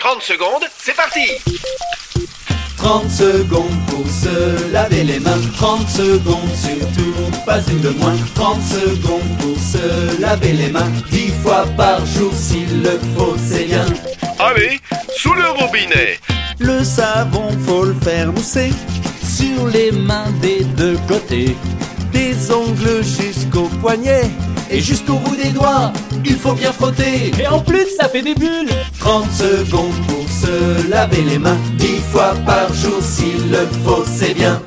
30 secondes, c'est parti. 30 secondes pour se laver les mains. 30 secondes surtout, pas une de moins. 30 secondes pour se laver les mains. 10 fois par jour s'il le faut, c'est bien. Allez, sous le robinet. Le savon, faut le faire mousser. Sur les mains des deux côtés. Des ongles jusqu'aux poignets Et jusqu'au bout des doigts, il faut bien frotter. Et en plus, ça des bulles. 30 secondes pour se laver les mains 10 fois par jour s'il le faut, c'est bien